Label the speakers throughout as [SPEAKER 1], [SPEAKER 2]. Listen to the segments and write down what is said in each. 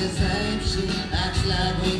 [SPEAKER 1] the same. She acts like we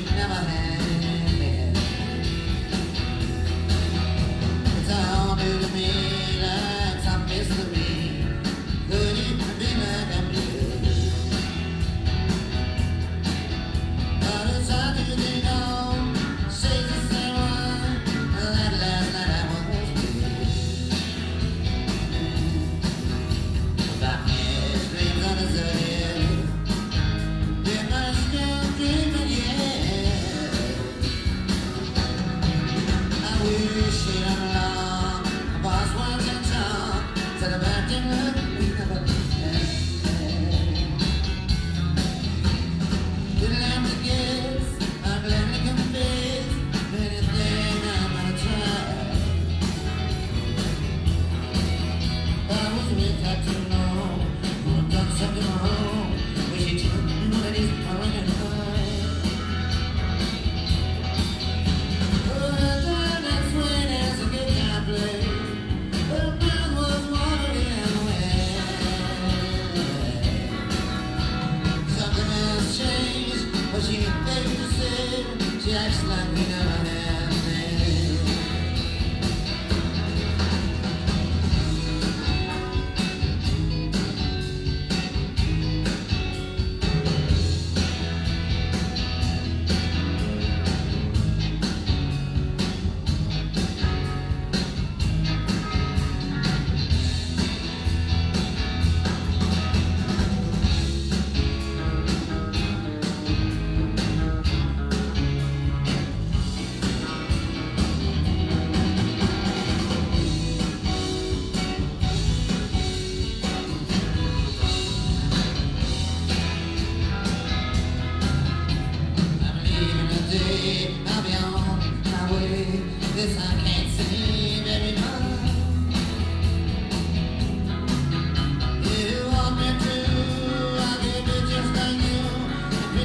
[SPEAKER 1] just like me know. This I can't see very. You want me to, I'll give it just you. We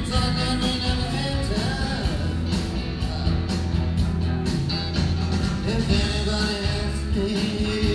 [SPEAKER 1] never. If anybody asks me.